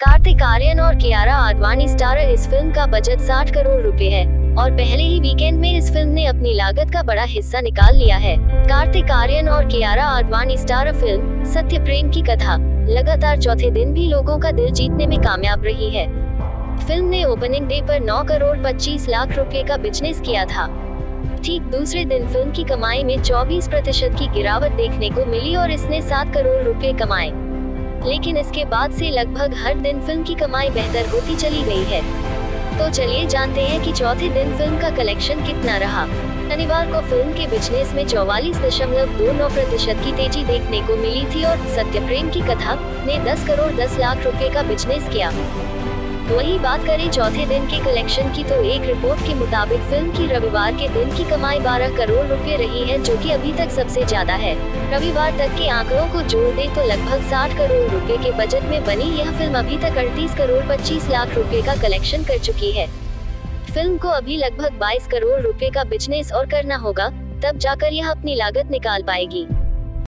कार्तिक आर्यन और कियारा आडवाणी स्टार इस फ़िल्म का बजट 60 करोड़ रुपए है, और पहले ही वीकेंड में इस फ़िल्म ने अपनी लागत का बड़ा हिस्सा निकाल लिया है। कार्तिक आर्यन और कियारा आडवाणी स्टार फ़िल्म सत्य प्रेम की कथा, लगातार चौथे दिन भी लोगों का दिल जीतने में कामयाब रही है। फ़िल्म ने ओपनिंग डे पर 9 करोड़ 25 लाख रुपए का बिज़नेस किया था। ठीक दूसरे दिन फ़िल्म की कमाई में 24 प्रतिशत की गिरावट देखने को मिली और इसने 7 करोड़ रुपए कमाए। लेकिन इसके बाद से लगभग हर दिन फ़िल्म की कमाई बेहतर होती चली गई है। तो चलिए जानते हैं कि चौथे दिन फ़िल्म का कलेक्शन कितना रहा। शनिवार को फ़िल्म के बिज़नेस में चौवालीस दशमलव दो नौ प्रतिशत की तेज़ी देखने को मिली थी और सत्य प्रेम की कथा ने 10 करोड़ 10 लाख रुपए का बिज़नेस किया। वही बात करें, चौथे दिन के कलेक्शन की तो एक रिपोर्ट के मुताबिक फ़िल्म की रविवार के दिन की कमाई 12 करोड़ रुपए रही है, जो कि अभी तक सबसे ज़्यादा है। रविवार तक के आंकड़ों को जोड़ दे तो लगभग 60 करोड़ रुपए के बजट में बनी यह फ़िल्म अभी तक अड़तीस करोड़ 25 लाख रुपए का कलेक्शन कर चुकी है। फ़िल्म को अभी लगभग 22 करोड़ रूपए का बिज़नेस और करना होगा, तब जाकर यह अपनी लागत निकाल पाएगी।